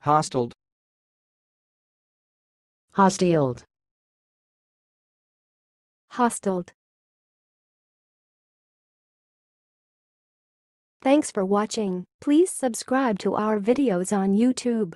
Hostiled. Hostiled. Hostiled. Thanks for watching. Please subscribe to our videos on YouTube.